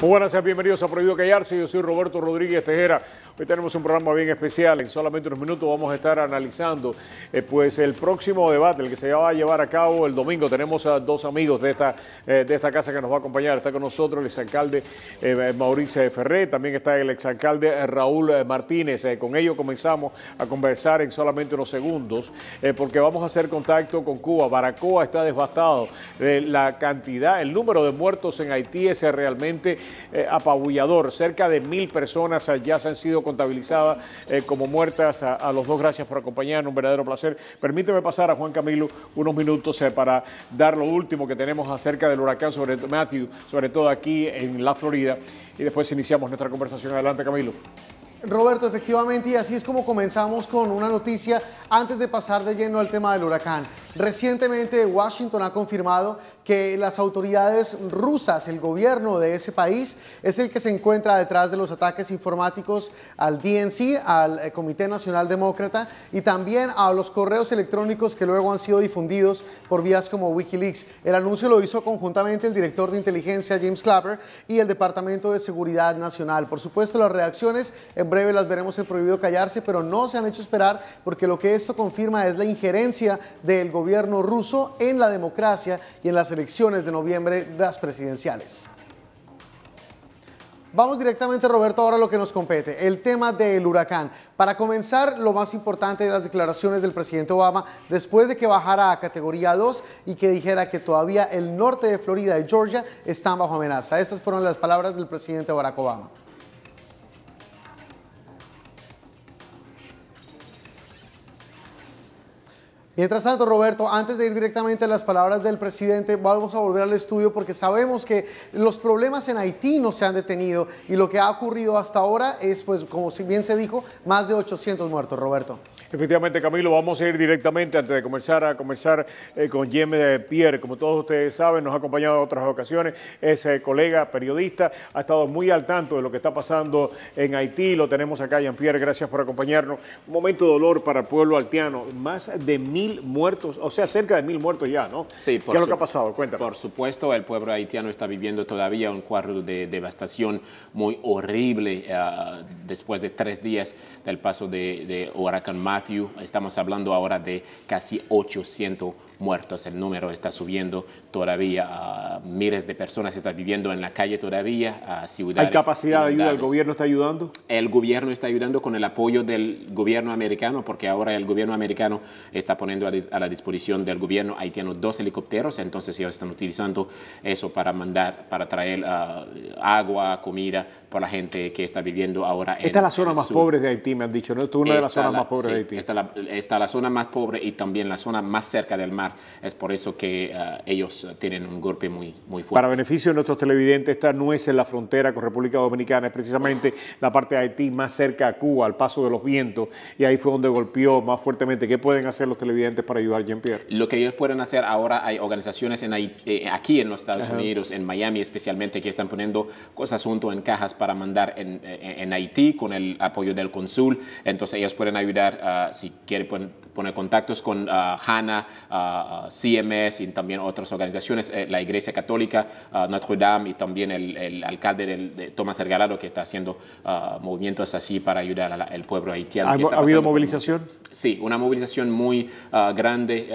Muy buenas, sean bienvenidos a Prohibido Callarse. Yo soy Roberto Rodríguez Tejera. Hoy tenemos un programa bien especial. En solamente unos minutos vamos a estar analizando eh, pues el próximo debate, el que se va a llevar a cabo el domingo. Tenemos a dos amigos de esta, eh, de esta casa que nos va a acompañar. Está con nosotros el exalcalde eh, Mauricio Ferré, también está el exalcalde Raúl Martínez. con ellos comenzamos a conversar en solamente unos segundos porque vamos a hacer contacto con Cuba. Baracoa está devastado. la cantidad, el número de muertos en Haití es realmente apabullador. Cerca de mil personas ya se han sido contabilizada eh, como muertas. A, los dos, gracias por acompañarnos, un verdadero placer. Permíteme pasar a Juan Camilo unos minutos eh, para dar lo último que tenemos acerca del huracán sobre Matthew, sobre todo aquí en la Florida, y después iniciamos nuestra conversación. Adelante, Camilo. Roberto, efectivamente, y así es como comenzamos con una noticia antes de pasar de lleno al tema del huracán. Recientemente Washington ha confirmado que las autoridades rusas, el gobierno de ese país, es el que se encuentra detrás de los ataques informáticos al DNC, al eh, Comité Nacional Demócrata, y también a los correos electrónicos que luego han sido difundidos por vías como Wikileaks. El anuncio lo hizo conjuntamente el director de inteligencia James Clapper y el Departamento de Seguridad Nacional. Por supuesto, las reacciones breve las veremos en Prohibido Callarse, pero no se han hecho esperar porque lo que esto confirma es la injerencia del gobierno ruso en la democracia y en las elecciones de noviembre, las presidenciales. Vamos directamente, Roberto, ahora a lo que nos compete, el tema del huracán. Para comenzar, lo más importante de las declaraciones del presidente Obama, después de que bajara a categoría 2 y que dijera que todavía el norte de Florida y Georgia están bajo amenaza. Estas fueron las palabras del presidente Barack Obama. Mientras tanto, Roberto, antes de ir directamente a las palabras del presidente, vamos a volver al estudio porque sabemos que los problemas en Haití no se han detenido y lo que ha ocurrido hasta ahora es, pues, como bien se dijo, más de 800 muertos, Roberto. Efectivamente, Camilo, vamos a ir directamente antes de comenzar a conversar eh, con James Pierre. Como todos ustedes saben, nos ha acompañado en otras ocasiones, es eh, colega, periodista, ha estado muy al tanto de lo que está pasando en Haití. Lo tenemos acá, Jean Pierre, gracias por acompañarnos. Un momento de dolor para el pueblo haitiano, más de mil muertos, o sea, cerca de mil muertos ya, ¿no? Sí, por ¿Qué es lo que ha pasado? Cuéntame. Por supuesto, el pueblo haitiano está viviendo todavía un cuadro de devastación muy horrible eh, después de tres días del paso de, de huracán Matthew. Estamos hablando ahora de casi 800 muertos. El número está subiendo todavía. miles de personas están viviendo en la calle todavía. A ciudades ¿Hay capacidad de ayuda? ¿El gobierno está ayudando? El gobierno está ayudando con el apoyo del gobierno americano, porque ahora el gobierno americano está poniendo a la disposición del gobierno haitiano dos helicópteros. Entonces ellos están utilizando eso para mandar, para traer ah, agua, comida para la gente que está viviendo ahora. Esta es la zona más pobre de Haití, me han dicho, ¿no? Esta es una de las zonas más pobres de Haití. Esta la, está la zona más pobre y también la zona más cerca del mar es por eso que eh, ellos tienen un golpe muy, muy fuerte. Para beneficio de nuestros televidentes, esta no es en la frontera con República Dominicana, es precisamente la parte de Haití más cerca a Cuba, al paso de los vientos, y ahí fue donde golpeó más fuertemente. ¿Qué pueden hacer los televidentes para ayudar a Jean-Pierre? Lo que ellos pueden hacer ahora, hay organizaciones en eh, aquí en los Estados Unidos, en Miami especialmente, que están poniendo cosas junto en cajas para mandar en, en, Haití con el apoyo del consul. Entonces ellos pueden ayudar, ah, si quieren poner contactos con uh, CMS y también otras organizaciones, eh, la Iglesia Católica, uh, Notre Dame y también el, alcalde de Tomás Ergalado que está haciendo uh, movimientos así para ayudar al pueblo haitiano. ¿Ha, habido movilización? sí, una movilización muy grande,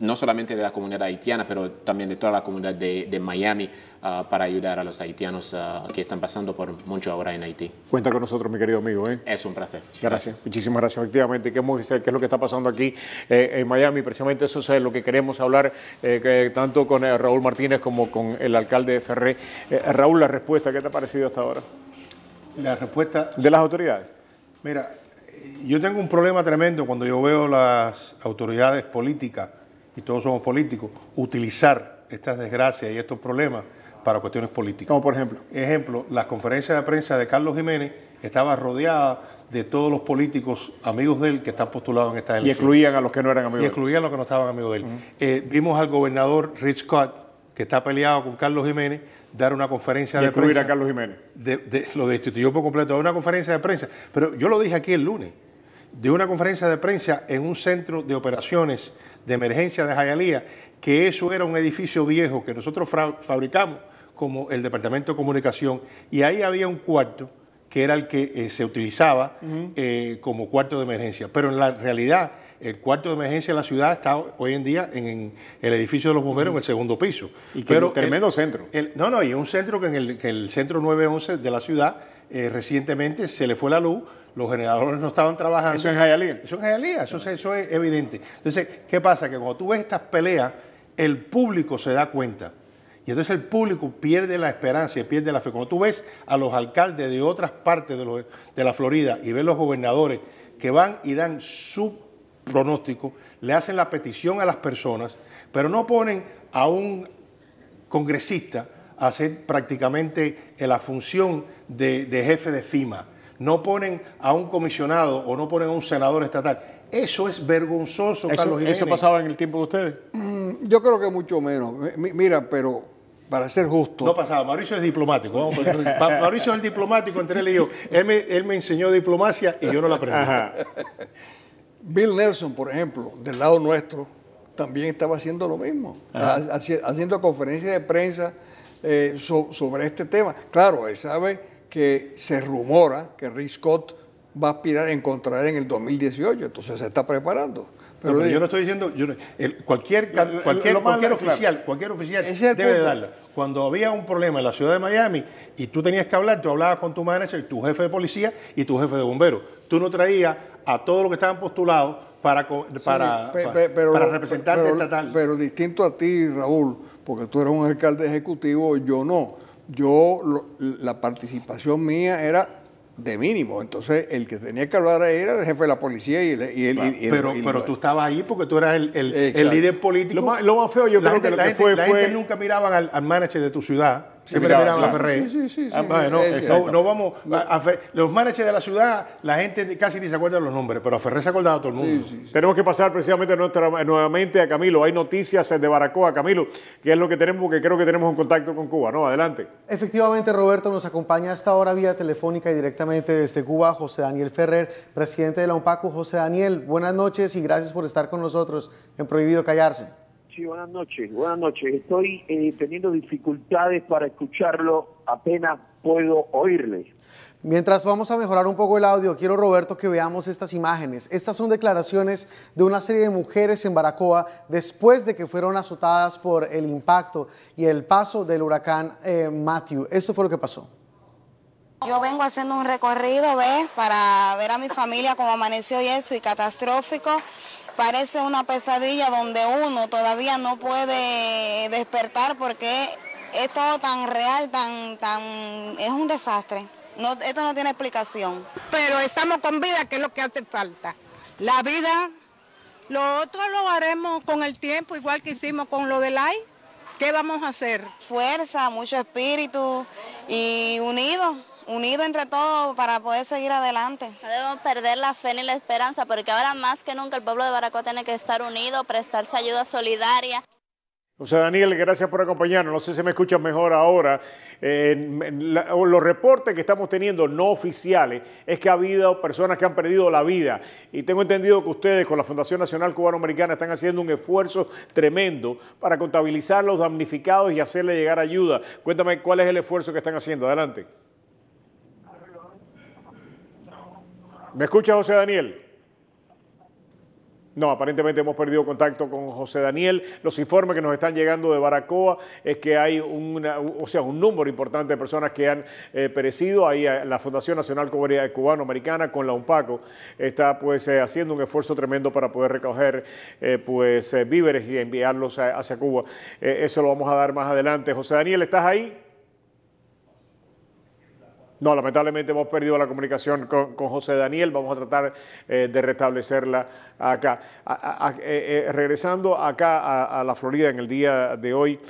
no solamente de la comunidad haitiana, pero también de toda la comunidad de Miami. Ah, para ayudar a los haitianos ah, que están pasando por mucho ahora en Haití. Cuenta con nosotros, mi querido amigo. ¿eh? Es un placer. Gracias. Muchísimas gracias. Efectivamente, ¿qué, es lo que está pasando aquí eh, en Miami? Precisamente eso es lo que queremos hablar eh, tanto con Raúl Martínez como con el alcalde Ferré. Raúl, la respuesta, ¿qué te ha parecido hasta ahora? La respuesta... De las autoridades. Mira, yo tengo un problema tremendo cuando yo veo las autoridades políticas, y todos somos políticos, utilizar estas desgracias y estos problemas para cuestiones políticas. Como por ejemplo. Ejemplo, la conferencia de prensa de Carlos Jiménez estaba rodeada de todos los políticos amigos de él que están postulados en esta elección. Y excluían a los que no eran amigos de él. Y excluían a los que no estaban amigos de él. Eh, vimos al gobernador Rich Scott, que está peleado con Carlos Jiménez, dar una conferencia de prensa. a Carlos Jiménez. lo destituyó por completo de una conferencia de prensa. Pero yo lo dije aquí el lunes, de una conferencia de prensa en un centro de operaciones de emergencia de Jayalía, que eso era un edificio viejo que nosotros fabricamos como el Departamento de Comunicación y ahí había un cuarto que era el que eh, se utilizaba eh, como cuarto de emergencia. Pero en la realidad, el cuarto de emergencia de la ciudad está hoy en día en, el edificio de los bomberos, en el segundo piso. Y que Pero tremendo centro. no, no, y un centro que en el, que el centro 911 de la ciudad eh, recientemente se le fue la luz, los generadores no estaban trabajando. Eso es Jayalía. Eso es Jayalía, eso, eso es evidente. Entonces, ¿qué pasa? Que cuando tú ves estas peleas, el público se da cuenta. Y entonces el público pierde la esperanza y pierde la fe. Cuando tú ves a los alcaldes de otras partes de, la Florida y ves los gobernadores que van y dan su pronóstico, le hacen la petición a las personas, pero no ponen a un congresista a hacer prácticamente la función de, jefe de FIMA, no ponen a un comisionado o no ponen a un senador estatal. Eso es vergonzoso, Carlos ¿Eso pasaba en el tiempo de ustedes? Mm, yo creo que mucho menos. Mira, pero para ser justo. No pasaba, Mauricio es diplomático. Mauricio es el diplomático entre él y yo. Él me, enseñó diplomacia y yo no la aprendí. Bill Nelson, por ejemplo, del lado nuestro, también estaba haciendo lo mismo, haciendo conferencias de prensa eh, sobre este tema. Claro, él sabe que se rumora que Rick Scott va a aspirar a encontrar en el 2018, entonces se está preparando. Pero, yo no estoy diciendo, cualquier, cualquier, cualquier oficial, cualquier oficial debe darla. Cuando había un problema en la ciudad de Miami y tú tenías que hablar, tú hablabas con tu manager, tu jefe de policía y tu jefe de bomberos. Tú no traías a todos los que estaban postulados para, para, para, representarte estatal. Pero distinto a ti, Raúl, porque tú eres un alcalde ejecutivo, yo no. Yo, la participación mía era de mínimo. Entonces, el que tenía que hablar ahí era el jefe de la policía y, el, pero, pero tú estabas ahí porque tú eras el, el líder político. Lo más, feo yo creo que lo que fue, la gente nunca miraban al, al manager de tu ciudad Siempre miraban a Ferrer. Sí, sí, sí. Ah, no, vamos a, los managers de la ciudad, la gente casi ni se acuerda de los nombres, pero a Ferrer se ha acordado todo el mundo. Tenemos que pasar precisamente nuevamente a Camilo. Hay noticias de Baracoa, Camilo, que es lo que tenemos, porque creo que tenemos un contacto con Cuba, ¿no? Adelante. Efectivamente, Roberto, nos acompaña hasta ahora vía telefónica y directamente desde Cuba José Daniel Ferrer, presidente de la UNPACU. José Daniel, buenas noches y gracias por estar con nosotros en Prohibido Callarse. Sí, buenas noches, buenas noches. Estoy eh, teniendo dificultades para escucharlo, apenas puedo oírle. Mientras vamos a mejorar un poco el audio, quiero Roberto que veamos estas imágenes. Estas son declaraciones de una serie de mujeres en Baracoa después de que fueron azotadas por el impacto y el paso del huracán eh, Matthew. Esto fue lo que pasó. Yo vengo haciendo un recorrido, ¿ves? Para ver a mi familia como amaneció y eso, y catastrófico parece una pesadilla donde uno todavía no puede despertar porque es todo tan real, tan, tan, es un desastre. No, esto no tiene explicación. Pero estamos con vida, que es lo que hace falta. La vida, lo otro lo haremos con el tiempo, igual que hicimos con lo del AI. ¿Qué vamos a hacer? Fuerza, mucho espíritu y unidos unido entre todos para poder seguir adelante. No debemos perder la fe ni la esperanza, porque ahora más que nunca el pueblo de Baracó tiene que estar unido, prestarse ayuda solidaria. José Daniel, gracias por acompañarnos. No sé si me escuchan mejor ahora. los reportes que estamos teniendo no oficiales es que ha habido personas que han perdido la vida. Y tengo entendido que ustedes con la Fundación Nacional Cubano-Americana están haciendo un esfuerzo tremendo para contabilizar los damnificados y hacerle llegar ayuda. Cuéntame cuál es el esfuerzo que están haciendo. Adelante. ¿Me escucha José Daniel? No, aparentemente hemos perdido contacto con José Daniel. Los informes que nos están llegando de Baracoa es que hay o sea, un número importante de personas que han eh, perecido. Ahí eh, la Fundación Nacional Cubano-Americana con la UNPACO está pues eh, haciendo un esfuerzo tremendo para poder recoger pues víveres y enviarlos hacia Cuba. eso lo vamos a dar más adelante. José Daniel, ¿estás ahí? No, lamentablemente hemos perdido la comunicación con, José Daniel, vamos a tratar eh, de restablecerla acá. Eh, eh, regresando acá a, la Florida en el día de hoy,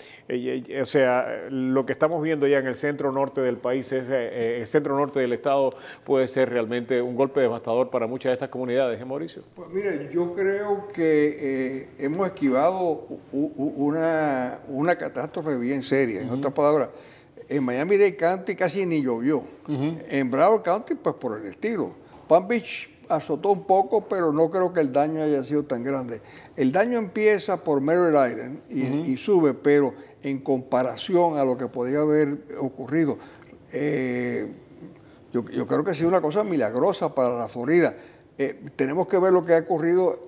o sea, lo que estamos viendo ya en el centro norte del país, es, el centro norte del estado puede ser realmente un golpe devastador para muchas de estas comunidades, ¿eh, Mauricio? Pues mire, yo creo que hemos esquivado una, una catástrofe bien seria, en otras palabras en Miami-Dade County casi ni llovió. En Broward County, pues por el estilo. Palm Beach azotó un poco, pero no creo que el daño haya sido tan grande. El daño empieza por Merrill Island y, y sube, pero en comparación a lo que podía haber ocurrido, eh, yo, yo creo que ha sido una cosa milagrosa para la Florida. Eh, tenemos que ver lo que ha ocurrido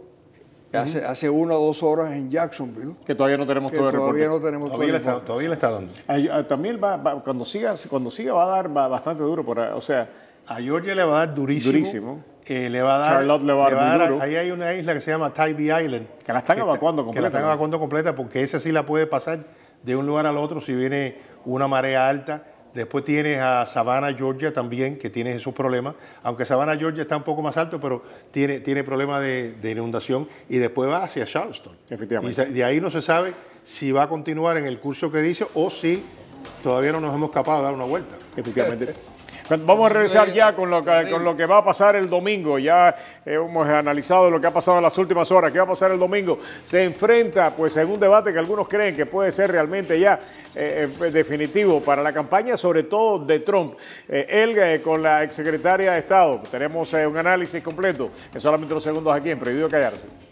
hace, hace una o dos horas en Jacksonville. Que todavía no tenemos que todo el todavía reporte. no tenemos todo Todavía el le, está, todavía le está dando. Ay, ah, También va, va- cuando siga, cuando siga va a dar va bastante duro, por, o sea, A Georgia le va a dar durísimo. Durísimo. Eh, le va a dar, Charlotte le va a dar duro. Ahí hay una isla que se llama Tybee Island. Que la están está- evacuando Que la completa, están evacuando completa porque esa sí la puede pasar de un lugar al otro si viene una marea alta. Después tienes a Savannah, Georgia también, que tiene esos problemas. Aunque Savannah, Georgia está un poco más alto, pero tiene, tiene problemas de, de inundación. Y después va hacia Charleston. Efectivamente. Y de ahí no se sabe si va a continuar en el curso que dice o si todavía no nos hemos escapado de dar una vuelta. efectivamente. Vamos a regresar ya con lo, que, con lo que va a pasar el domingo. Ya hemos analizado lo que ha pasado en las últimas horas. ¿Qué va a pasar el domingo? Se enfrenta pues en un debate que algunos creen que puede ser realmente ya eh, eh, definitivo para la campaña, sobre todo de Trump. Eh, él eh, con la exsecretaria de Estado. Tenemos eh, un análisis completo en solamente unos segundos aquí en Prohibido Callarse.